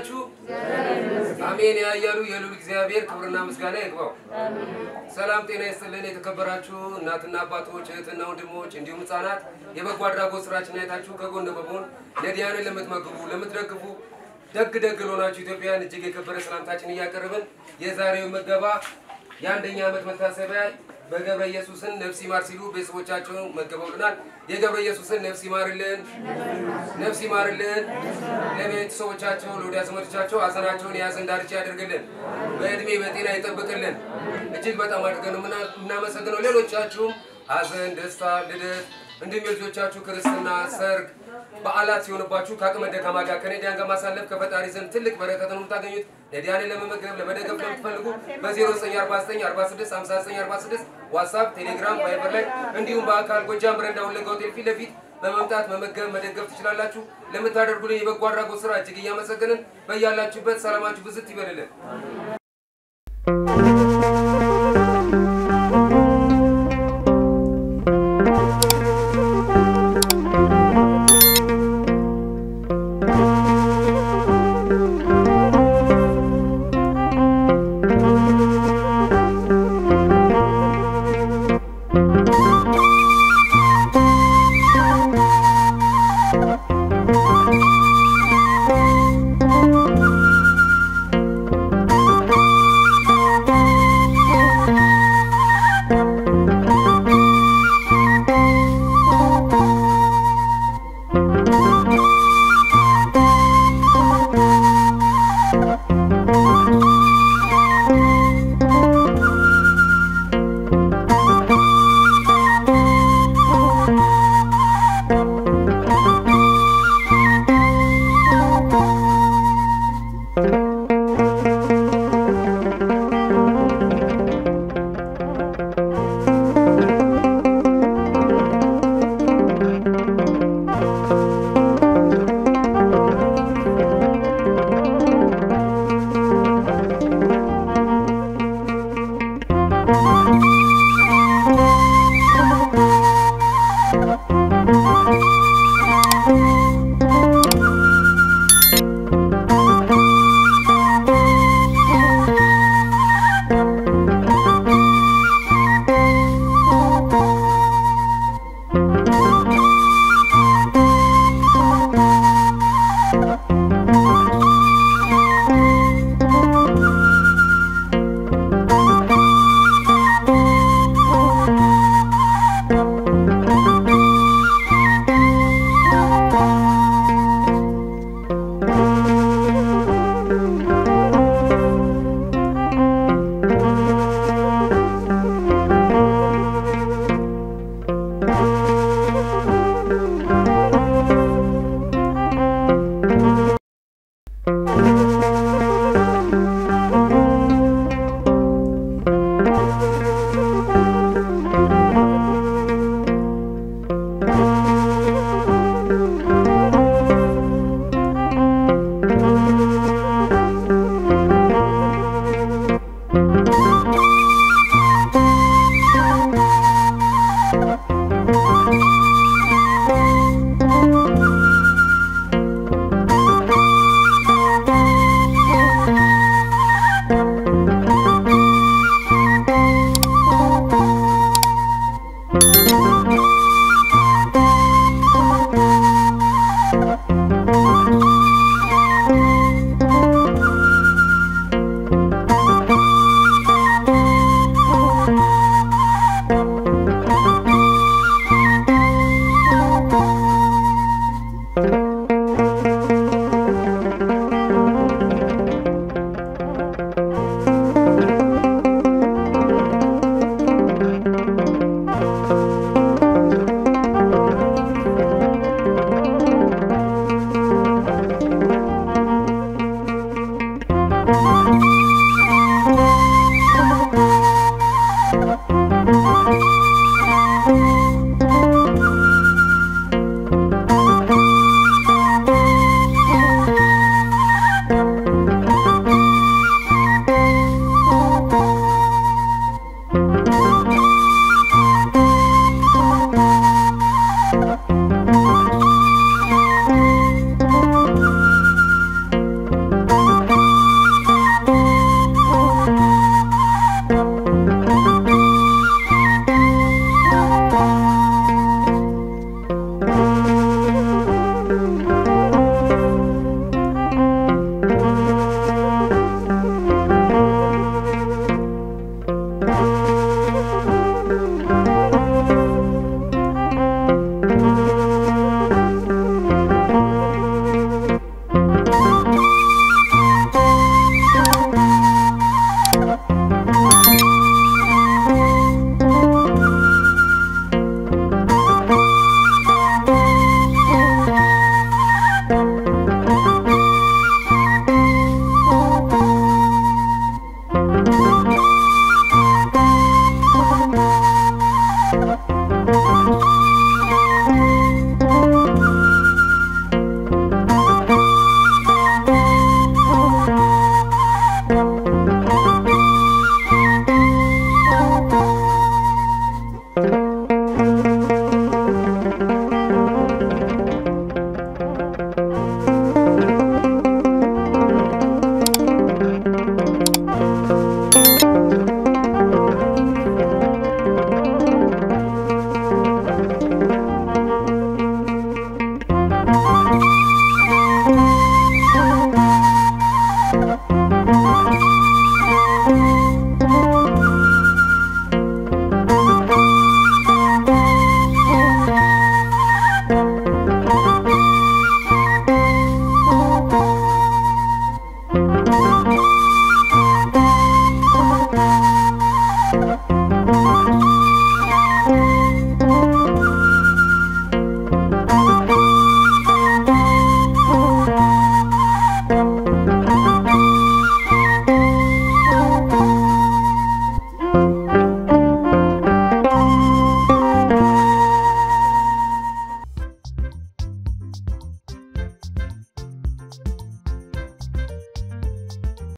ዋላችሁ? አሜን ያያሉ የሉል እግዚአብሔር ክብርና ምስጋና ይግባው። ሰላም ጤና ይስጥልን። የተከበራችሁ እናትና አባቶች፣ እህትና ወንድሞች እንዲሁም ሕፃናት የበጎ አድራጎት ስራችን አይታችሁ ከጎን በመሆን ነዲያንን ለምትመግቡ ለምትደግፉ ደግ ደግ ለሆናችሁ ኢትዮጵያውያን እጅግ የከበረ ሰላምታችን እያቀረብን የዛሬው ምገባ የአንደኛ ዓመት መታሰቢያ በገብረ ኢየሱስን ነፍስ ይማር ሲሉ ቤተሰቦቻቸውን መገበውልናል። የገብረ ኢየሱስን ነፍስ ይማርልን፣ ነፍስ ይማርልን። ለቤተሰቦቻቸው ለወዲያ ዘመዶቻቸው ሀዘናቸውን የያዘን ዳርቻ ያደርግልን፣ በእድሜ በጤና ይጠብቅልን። እጅግ በጣም አድርገን ነው የምና- የምናመሰግነው። ሌሎቻችሁም ሀዘን፣ ደስታ፣ ልደት እንዲሁም የልጆቻችሁ ክርስትና፣ ሰርግ በዓላት ሲሆንባችሁ ከአቅመ ደካማ ጋር ከነዲያን ጋር ማሳለፍ ከፈጣሪ ዘንድ ትልቅ በረከት ነው የምታገኙት። ነዲያንን ለመመገብ ለመደገፍ ለምትፈልጉ በ0949455946 ዋትሳፕ፣ ቴሌግራም፣ ቫይበር ላይ እንዲሁም በአካል ጎጃም በረንዳ ወለጋ ሆቴል ፊት ለፊት በመምጣት መመገብ መደገፍ ትችላላችሁ። ለምታደርጉልን የበጎ አድራጎት ስራ እጅግ እያመሰገንን በያላችሁበት ሰላማችሁ ብዝት ይበልልን።